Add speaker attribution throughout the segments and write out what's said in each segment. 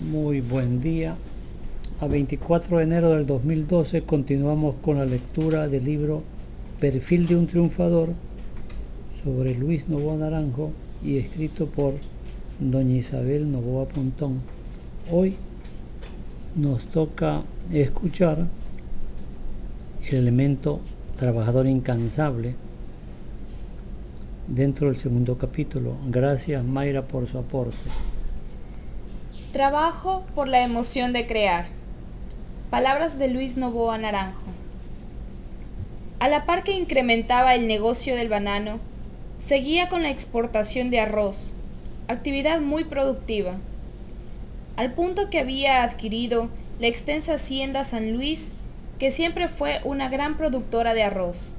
Speaker 1: Muy buen día. A 24 de enero del 2012 continuamos con la lectura del libro Perfil de un triunfador sobre Luis Novoa Naranjo y escrito por doña Isabel Novoa Pontón. Hoy nos toca escuchar el elemento trabajador incansable dentro del segundo capítulo. Gracias Mayra por su aporte.
Speaker 2: Trabajo por la emoción de crear. Palabras de Luis Novoa Naranjo. A la par que incrementaba el negocio del banano, seguía con la exportación de arroz, actividad muy productiva, al punto que había adquirido la extensa hacienda San Luis, que siempre fue una gran productora de arroz.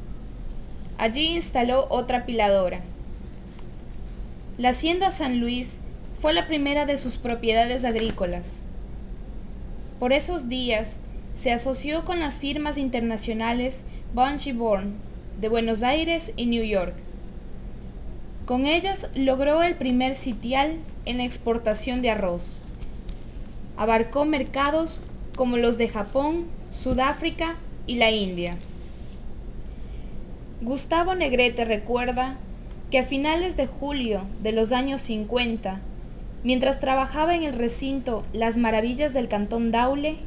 Speaker 2: Allí instaló otra piladora. La hacienda San Luis fue la primera de sus propiedades agrícolas. Por esos días se asoció con las firmas internacionales Bunch Born de Buenos Aires y New York. Con ellas logró el primer sitial en exportación de arroz. Abarcó mercados como los de Japón, Sudáfrica y la India. Gustavo Negrete recuerda que a finales de julio de los años 50 Mientras trabajaba en el recinto Las Maravillas del Cantón Daule,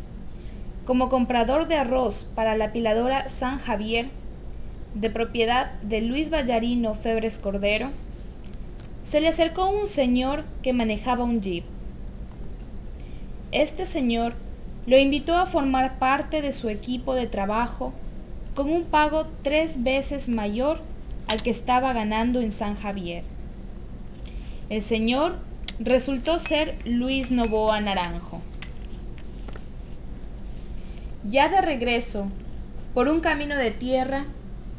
Speaker 2: como comprador de arroz para la piladora San Javier, de propiedad de Luis Vallarino Febres Cordero, se le acercó un señor que manejaba un jeep. Este señor lo invitó a formar parte de su equipo de trabajo con un pago tres veces mayor al que estaba ganando en San Javier. El señor resultó ser Luis Novoa Naranjo. Ya de regreso, por un camino de tierra,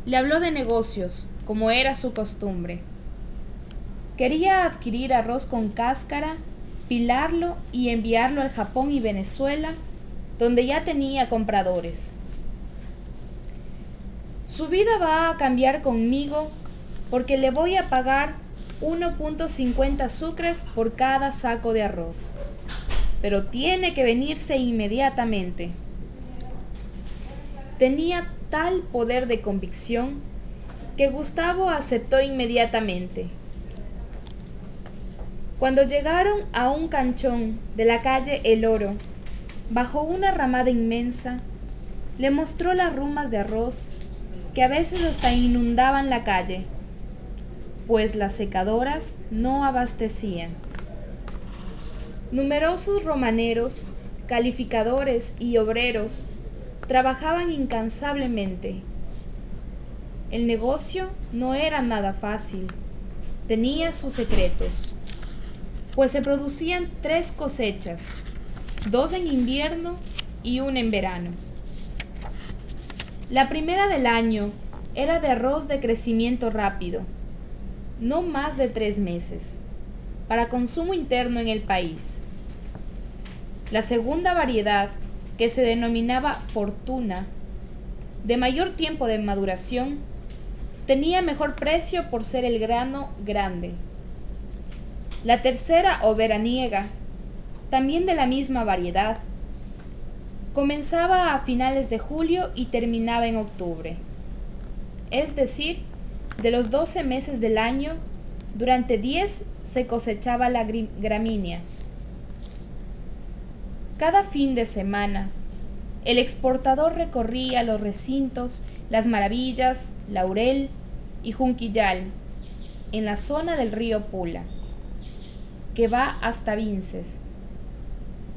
Speaker 2: le habló de negocios, como era su costumbre. Quería adquirir arroz con cáscara, pilarlo y enviarlo al Japón y Venezuela, donde ya tenía compradores. Su vida va a cambiar conmigo porque le voy a pagar 1.50 sucres por cada saco de arroz. Pero tiene que venirse inmediatamente. Tenía tal poder de convicción que Gustavo aceptó inmediatamente. Cuando llegaron a un canchón de la calle El Oro, bajo una ramada inmensa, le mostró las rumas de arroz que a veces hasta inundaban la calle pues las secadoras no abastecían. Numerosos romaneros, calificadores y obreros trabajaban incansablemente. El negocio no era nada fácil, tenía sus secretos, pues se producían tres cosechas, dos en invierno y una en verano. La primera del año era de arroz de crecimiento rápido, no más de tres meses, para consumo interno en el país. La segunda variedad, que se denominaba Fortuna, de mayor tiempo de maduración, tenía mejor precio por ser el grano grande. La tercera o veraniega, también de la misma variedad, comenzaba a finales de julio y terminaba en octubre, es decir, de los 12 meses del año, durante 10 se cosechaba la gramínea. Cada fin de semana, el exportador recorría los recintos Las Maravillas, Laurel y Junquillal, en la zona del río Pula, que va hasta Vinces,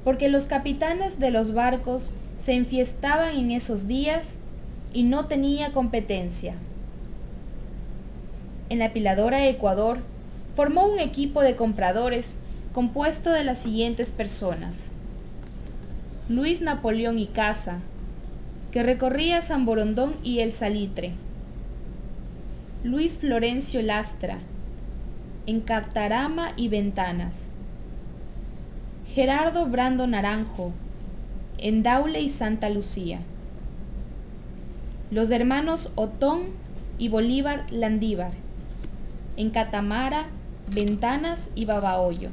Speaker 2: porque los capitanes de los barcos se enfiestaban en esos días y no tenía competencia en la piladora Ecuador, formó un equipo de compradores compuesto de las siguientes personas. Luis Napoleón y Casa, que recorría San Borondón y El Salitre. Luis Florencio Lastra, en Catarama y Ventanas. Gerardo Brando Naranjo, en Daule y Santa Lucía. Los hermanos Otón y Bolívar Landívar, en Catamara, Ventanas y Babahoyo.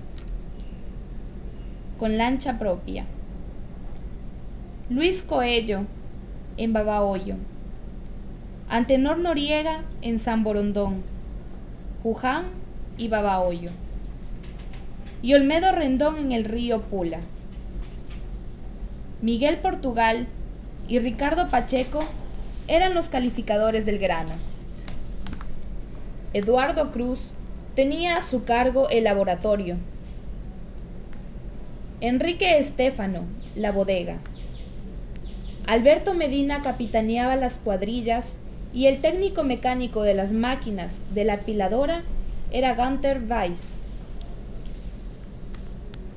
Speaker 2: con lancha propia. Luis Coello, en Babahoyo. Antenor Noriega, en San Borondón. Juján y Babahoyo. Y Olmedo Rendón en el río Pula. Miguel Portugal y Ricardo Pacheco eran los calificadores del grano. Eduardo Cruz tenía a su cargo el laboratorio. Enrique Estéfano, la bodega. Alberto Medina capitaneaba las cuadrillas y el técnico mecánico de las máquinas de la apiladora era Gunther Weiss.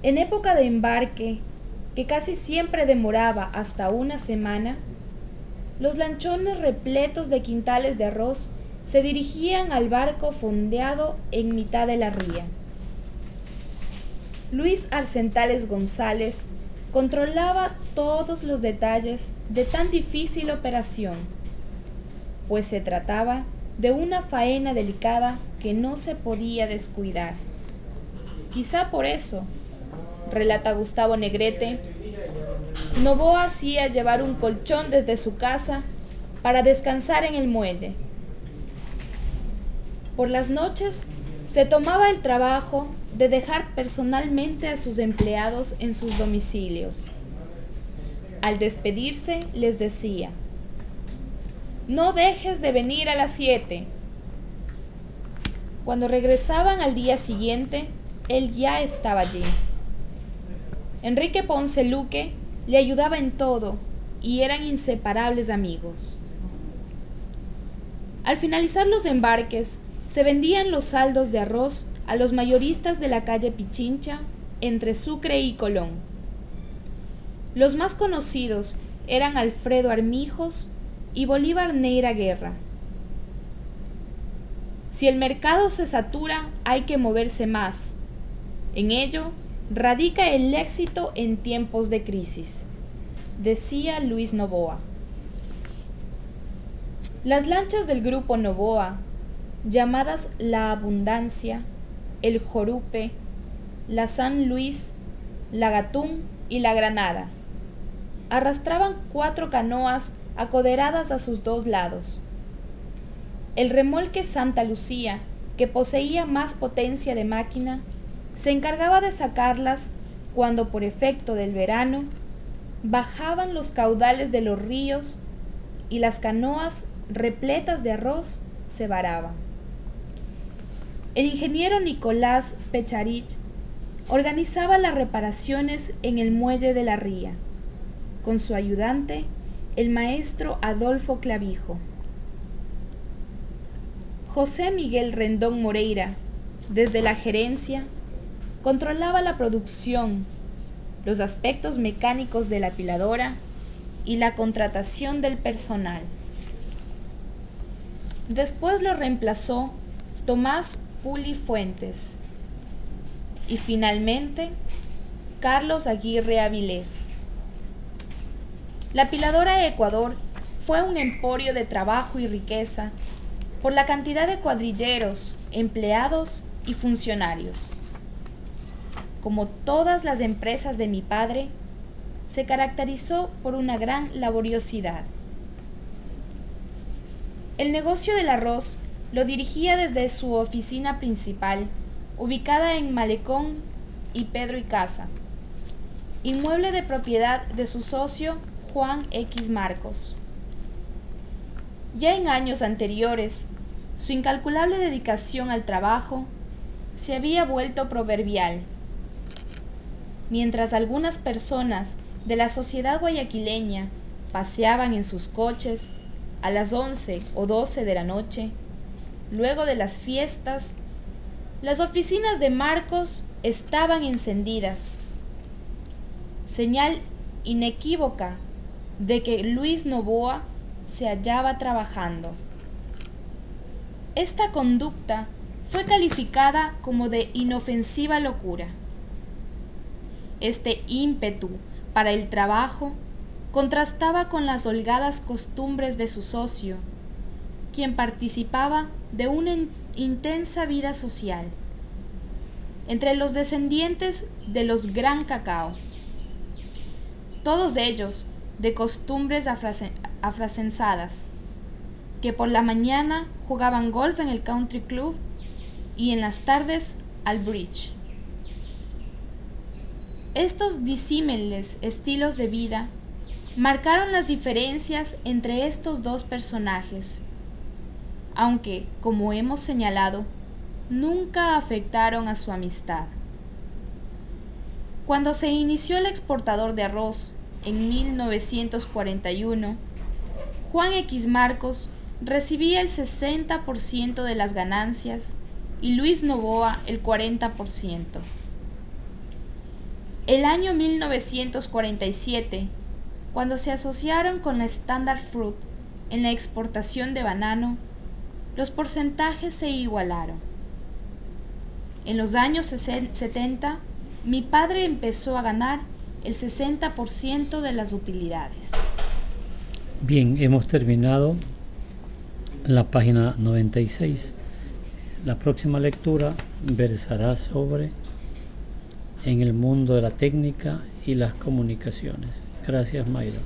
Speaker 2: En época de embarque, que casi siempre demoraba hasta una semana, los lanchones repletos de quintales de arroz se dirigían al barco fondeado en mitad de la ría. Luis Arcentales González controlaba todos los detalles de tan difícil operación, pues se trataba de una faena delicada que no se podía descuidar. Quizá por eso relata Gustavo Negrete, Novoa hacía llevar un colchón desde su casa para descansar en el muelle. Por las noches se tomaba el trabajo de dejar personalmente a sus empleados en sus domicilios. Al despedirse les decía, no dejes de venir a las siete. Cuando regresaban al día siguiente, él ya estaba allí. Enrique Ponce Luque le ayudaba en todo y eran inseparables amigos. Al finalizar los embarques, se vendían los saldos de arroz a los mayoristas de la calle Pichincha entre Sucre y Colón. Los más conocidos eran Alfredo Armijos y Bolívar Neira Guerra. Si el mercado se satura, hay que moverse más. En ello, radica el éxito en tiempos de crisis, decía Luis Novoa. Las lanchas del grupo Novoa, llamadas La Abundancia, El Jorupe, la San Luis, la Gatún y la Granada, arrastraban cuatro canoas acoderadas a sus dos lados. El remolque Santa Lucía, que poseía más potencia de máquina, se encargaba de sacarlas cuando por efecto del verano bajaban los caudales de los ríos y las canoas repletas de arroz se varaban. El ingeniero Nicolás Pecharich organizaba las reparaciones en el muelle de la ría, con su ayudante, el maestro Adolfo Clavijo. José Miguel Rendón Moreira, desde la gerencia, controlaba la producción, los aspectos mecánicos de la apiladora y la contratación del personal. Después lo reemplazó Tomás Puli Fuentes y finalmente Carlos Aguirre Avilés. La apiladora Ecuador fue un emporio de trabajo y riqueza por la cantidad de cuadrilleros, empleados y funcionarios como todas las empresas de mi padre, se caracterizó por una gran laboriosidad. El negocio del arroz lo dirigía desde su oficina principal, ubicada en Malecón y Pedro y Casa, inmueble de propiedad de su socio Juan X Marcos. Ya en años anteriores, su incalculable dedicación al trabajo se había vuelto proverbial mientras algunas personas de la sociedad guayaquileña paseaban en sus coches a las 11 o 12 de la noche, luego de las fiestas, las oficinas de Marcos estaban encendidas, señal inequívoca de que Luis Novoa se hallaba trabajando. Esta conducta fue calificada como de inofensiva locura. Este ímpetu para el trabajo contrastaba con las holgadas costumbres de su socio, quien participaba de una intensa vida social. entre los descendientes de los Gran Cacao, todos ellos de costumbres afrasensadas, que por la mañana jugaban golf en el country club y en las tardes al bridge. Estos disímiles estilos de vida marcaron las diferencias entre estos dos personajes, aunque, como hemos señalado, nunca afectaron a su amistad. Cuando se inició el exportador de arroz en 1941, Juan X Marcos recibía el 60% de las ganancias y Luis Novoa el 40%. El año 1947, cuando se asociaron con la Standard Fruit en la exportación de banano, los porcentajes se igualaron. En los años 70, mi padre empezó a ganar el 60% de las utilidades.
Speaker 1: Bien, hemos terminado la página 96. La próxima lectura versará sobre en el mundo de la técnica y las comunicaciones. Gracias, Mayra.